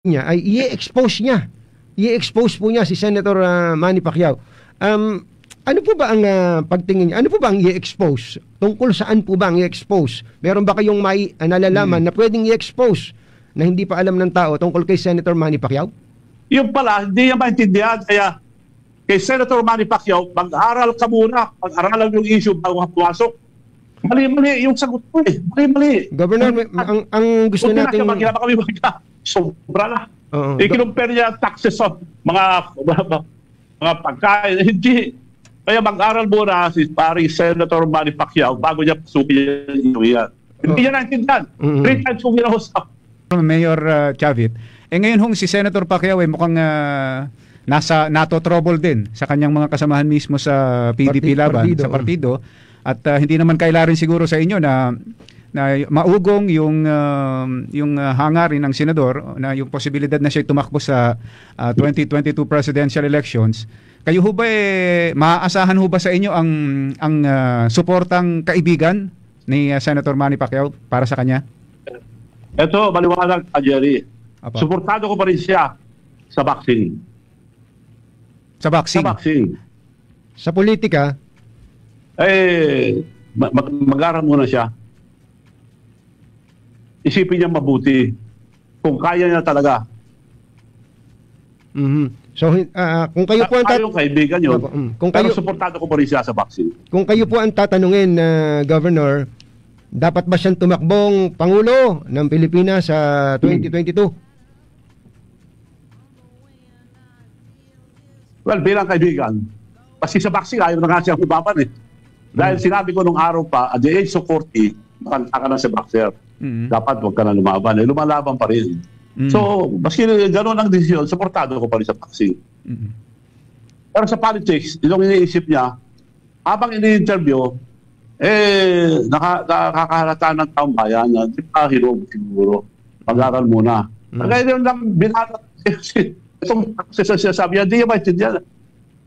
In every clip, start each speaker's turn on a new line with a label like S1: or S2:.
S1: niya ay i-expose niya. I-expose po niya si Senator uh, Manny Pacquiao. Um, ano po ba ang uh, pagtingin niya? Ano po ba ang i-expose? Tungkol saan po ba ang i-expose? Meron ba kayong may uh, nalalaman hmm. na pwedeng i-expose na hindi pa alam ng tao tungkol kay Senator Manny Pacquiao?
S2: Yung pala, hindi niya maintindihan. Kaya kay Senator Manny Pacquiao, mag-aral ka muna. Mag-aralan yung issue bago pumasok. Mali-mali yung sagot ko eh. Mali-mali.
S1: Governor, ang, ang gusto natin...
S2: Huwag na kami magka sobra na. Uh, eh, kinumpare niya taxes of mga, mga pagkain. Hindi. Kaya mag-aral muna si pari Senator Manny Pacquiao bago niya pasukin yung yan. Hindi niya naintindihan. Mm-hmm. Three times kong ginausap.
S3: Mayor uh, Chavit, eh ngayon hong si Senator Pacquiao eh mukhang uh, nasa NATO trouble din sa kanyang mga kasamahan mismo sa PDP laban, partido. sa partido. At uh, hindi naman kailangan siguro sa inyo na na maugong yung uh, yung uh, hangarin ng senador na yung posibilidad na siya tumakbo sa uh, 2022 presidential elections kayo ho ba eh, maaasahan ho ba sa inyo ang ang uh, suportang kaibigan ni uh, Senator Manny Pacquiao para sa kanya?
S2: Ito, maliwanag Jerry. Apa. Suportado ko pa rin siya sa vaccine.
S3: Sa vaccine?
S2: Sa vaccine.
S1: Sa politika?
S2: Eh, mag- mag-aral muna siya isipin niya mabuti kung kaya niya talaga.
S1: Mm-hmm. So uh, kung kayo po ang
S2: tat- Ayong kaibigan yun, mm, kung kayo, pero suportado ko pa rin siya sa vaccine.
S1: Kung kayo po ang tatanungin na uh, Governor, dapat ba siyang tumakbong Pangulo ng Pilipinas sa 2022? Hmm.
S2: Well, bilang kaibigan, kasi sa vaccine ayaw na nga siyang umapan eh. Dahil sinabi ko nung araw pa, at the age of 40, makanta ka na sa vaccine. Mm-hmm. Dapat huwag ka na lumaban. Eh, lumalaban pa rin. Mm-hmm. So, maski gano'n ang desisyon, supportado ko pa rin sa vaccine. Mm-hmm. Pero sa politics, yung iniisip niya, habang ini-interview, eh, naka, nakakahalata ng taong bayan na di pa hirog siguro. Mag-aral muna. Mm-hmm. Kaya yun lang, binata, itong sinasabi niya, hindi niya maintindihan.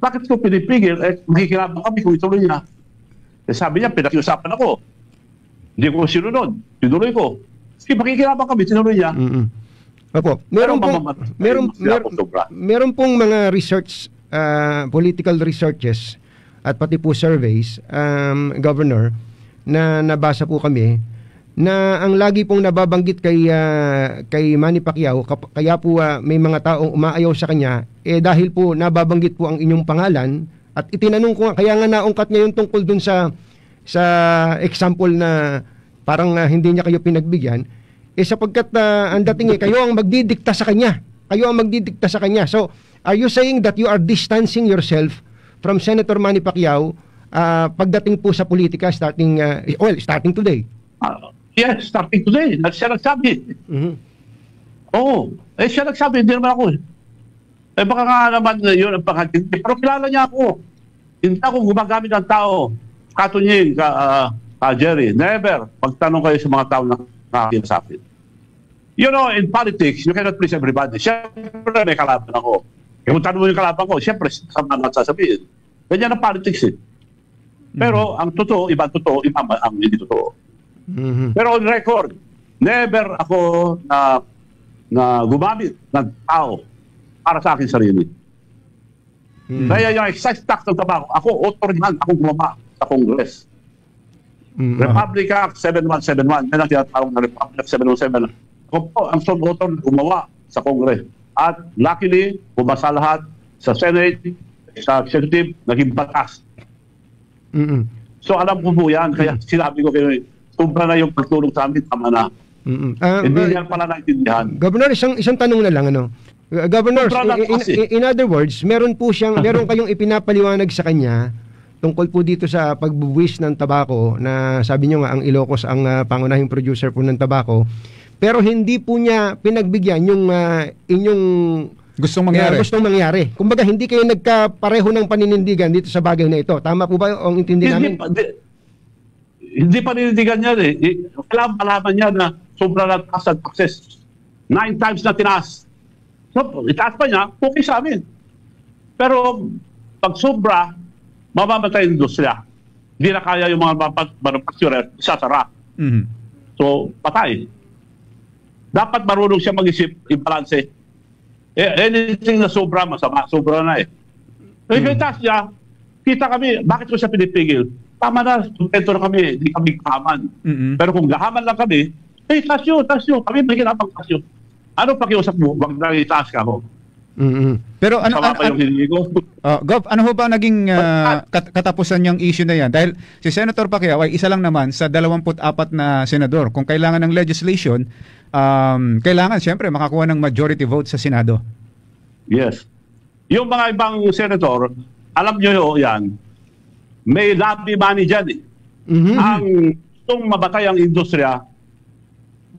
S2: Bakit ko pinipigil? Eh, makikilabang kami kung ituloy niya. Eh, sabi niya, pinakiusapan ako. Hindi ko sinunod. Tinuloy ko. Sige, makikilabang kami. Tinuloy niya.
S1: Mm-hmm. Opo. Meron pong, meron, meron, meron pong mga research, uh, political researches at pati po surveys, um, Governor, na nabasa po kami na ang lagi pong nababanggit kay uh, kay Manny Pacquiao kaya po uh, may mga taong umaayaw sa kanya eh dahil po nababanggit po ang inyong pangalan at itinanong ko nga kaya nga naungkat niya yung tungkol dun sa sa example na parang uh, hindi niya kayo pinagbigyan, eh sapagkat uh, ang dating eh, kayo ang magdidikta sa kanya. Kayo ang magdidikta sa kanya. So, are you saying that you are distancing yourself from Senator Manny Pacquiao uh, pagdating po sa politika starting, uh, well, starting today?
S2: Uh, yes, starting today. Siya nagsabi. Mm-hmm. Oo. Eh, siya nagsabi, hindi naman ako. Eh, baka nga naman yun ang panghatindi. Pero kilala niya ako. Hindi ako gumagamit ng tao katunying ka, uh, uh, Jerry, never pagtanong kayo sa mga tao na nakakita sa akin. You know, in politics, you cannot please everybody. Siyempre, may kalaban ako. Kung tanong mo yung kalaban ko, siyempre, sama na sasabihin. Ganyan ang politics eh. Pero mm-hmm. ang totoo, iba ang totoo, iba ang hindi totoo. Mm-hmm. Pero on record, never ako na na gumamit ng tao para sa akin sarili. Mm-hmm. Kaya yung excise tax ng tabako, ako, author ako gumawa sa Congress. Mm-hmm. Republic Act 7171, yan ang tinatawag na Republic Act 707. Ako po ang sumutor na gumawa sa Congress. At luckily, bumasa lahat sa Senate, sa Executive, naging batas. Mm-hmm. So alam ko po yan, kaya mm-hmm. sinabi ko kayo, sobra na yung pagtulong sa amin, tama na. Mm-hmm. Uh, Hindi uh, yan pala naintindihan.
S1: Governor, isang, isang tanong na lang, ano? Uh, Governor, in, in, in other words, meron po siyang, meron kayong ipinapaliwanag sa kanya tungkol po dito sa pagbubuwis ng tabako na sabi niyo nga ang Ilocos ang uh, pangunahing producer po ng tabako pero hindi po niya pinagbigyan yung uh, inyong
S3: gustong mangyari. Uh,
S1: gustong mangyari. Kumbaga hindi kayo nagkapareho ng paninindigan dito sa bagay na ito. Tama po ba ang intindi namin?
S2: Hindi, di, hindi paninindigan niya eh. Kailangan malaman niya na sobra na taas ang taxes. Nine times na tinaas. So, itaas pa niya, okay sa amin. Pero pag sobra, mamamatay ang industriya. Hindi na kaya yung mga manufacturer, sasara. Mm-hmm. So, patay. Dapat marunong siya mag-isip, i-balance Eh, anything na sobra, masama. Sobra na eh. Eh,
S1: Hmm.
S2: kay Tasya, kita kami, bakit ko siya pinipigil? Tama na, kontento na kami, hindi kami kahaman.
S3: Mm-mm.
S2: Pero kung gahaman lang kami, eh, Tasyo, Tasyo, kami may ginapang Tasyo. Ano pakiusap mo? Huwag na itaas ka ako.
S1: Mm-mm.
S3: Pero ano,
S2: Sama
S3: ano,
S2: pa yung ko.
S3: Oh, Gov, ano ho ba naging ah, kat- katapusan niyang issue na yan? Dahil si Senator Pacquiao ay isa lang naman sa 24 na senador. Kung kailangan ng legislation, um, kailangan siyempre makakuha ng majority vote sa Senado.
S2: Yes. Yung mga ibang senator, alam yun, yan, may lobby money dyan eh.
S1: Mhm.
S2: Ang gustong mabatay ang industriya,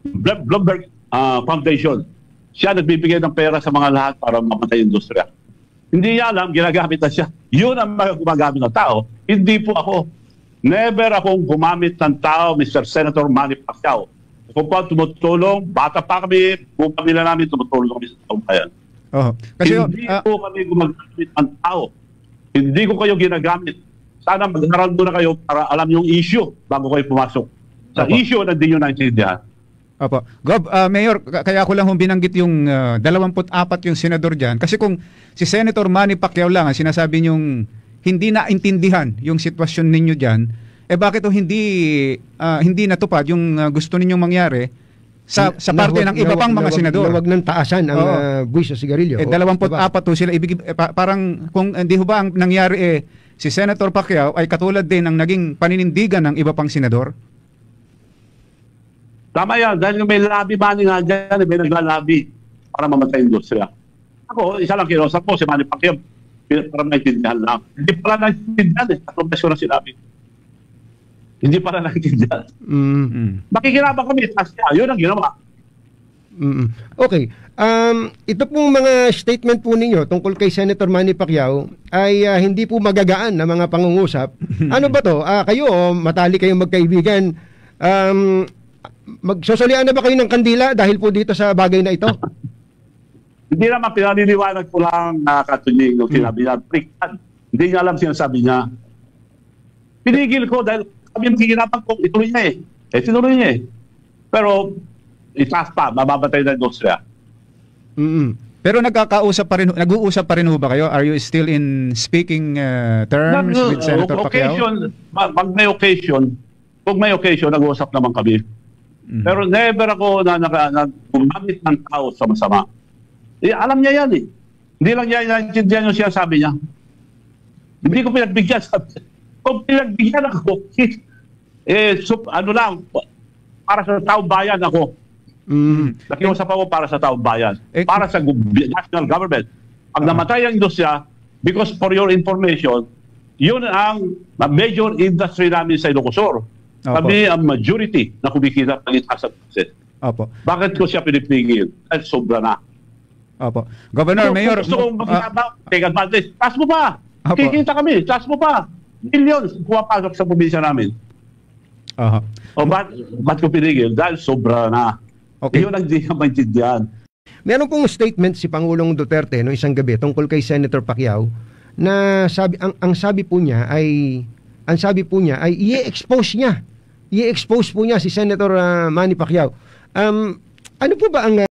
S2: Bl- Bloomberg ah, Foundation, siya nagbibigay ng pera sa mga lahat para mamatay industriya. Hindi niya alam, ginagamit na siya. Yun ang mga gumagamit ng tao. Hindi po ako. Never akong gumamit ng tao, Mr. Senator Manny Pacquiao. Kung po tumutulong, bata pa kami, kung pamilya namin, tumutulong kami sa taong bayan.
S3: Oh. Kasi
S2: Hindi
S3: ah,
S2: po kami gumagamit ng tao. Hindi ko kayo ginagamit. Sana mag-aral muna kayo para alam yung issue bago kayo pumasok. Sa
S3: Opo.
S2: issue na hindi nyo naintindihan.
S3: Opo. Gov, ah, Mayor, kaya ko lang hong binanggit yung ah, 24 yung senador dyan. Kasi kung si Senator Manny Pacquiao lang ang sinasabi niyong hindi naintindihan yung sitwasyon ninyo dyan, eh bakit o hindi ah, hindi natupad yung ah, gusto ninyong mangyari sa sa parte ng iba pang mga
S1: na-
S3: senador?
S1: Na wag nang taasan ang
S3: Oo.
S1: uh, buwis sa sigarilyo.
S3: Eh,
S1: O,
S3: 24
S1: diba?
S3: to sila. Ibig, eh, pa- parang kung hindi ho ba ang nangyari eh, si Senator Pacquiao ay katulad din ng naging paninindigan ng iba pang senador?
S2: Tama yan. Dahil may lobby money nga dyan, may naglalabi para mamatay yung industriya. Ako, isa lang kinausap ko, si Manny Pacquiao, para maintindihan lang. Hindi pala naintindihan eh. Tatlong beses ko na sinabi. Hindi pala naintindihan.
S1: Mm.
S3: Mm.
S2: Makikinabang kami, tapos yun ang ginawa.
S1: Mm. Okay. Um, ito pong mga statement po ninyo tungkol kay Senator Manny Pacquiao ay ah, hindi po magagaan na mga pangungusap. ano ba to? Ah, kayo, oh, matali kayong magkaibigan. Um, magsosolian na ba kayo ng kandila dahil po dito sa bagay na ito?
S2: Hindi naman pinaniniwanag ko lang na katunying yung sinabi niya. Prickad. Hindi niya alam sinasabi niya. Pinigil ko dahil kami magkikinapan ko, ituloy niya eh. Eh, tinuloy niya eh. Pero, itaas pa, mababatay na industriya.
S1: Mm.
S3: Pero nagkakausap pa rin, nag-uusap pa rin ho ba kayo? Are you still in speaking uh, terms
S2: Nag-
S3: with Senator
S2: uh,
S3: Pacquiao?
S2: occasion, pag may occasion, pag may occasion, nag-uusap naman kami.
S3: Mhm.
S2: Pero never ako na, na gumamit ng tao sa masama. Eh, alam niya yan eh. Hindi lang niya naintindihan yung sinasabi niya. Hindi ko pinagbigyan. Sabi, kung pinagbigyan ako, eh, sup, ano lang, para sa taong bayan ako.
S1: Mm.
S2: Nakiusap ako para sa taong bayan.
S3: Eh,
S2: para sa national government. Pag namatay ang industria, because for your information, yun ang major industry namin sa Ilocosur.
S3: Opo.
S2: Kami ang majority na kumikita at taxes.
S3: Opo.
S2: Bakit ko siya pinipigil? Dahil sobra na.
S3: Opo. Governor,
S2: Kung
S3: Mayor,
S2: gusto kong
S3: ah,
S2: makinabang, take advantage. Taas mo pa.
S3: Opo.
S2: Kikita kami. Taas mo pa. Millions pumapasok sa probinsya namin.
S3: aha.
S2: O ba't, ba't ko pinigil? Dahil sobra na.
S3: Okay.
S2: Yun ang di maintindihan.
S1: Meron pong statement si Pangulong Duterte no isang gabi tungkol kay Senator Pacquiao na sabi ang, ang sabi po niya ay ang sabi po niya ay i-expose niya. I-expose po niya si Senator ah, Manny Pacquiao. Um, ano po ba ang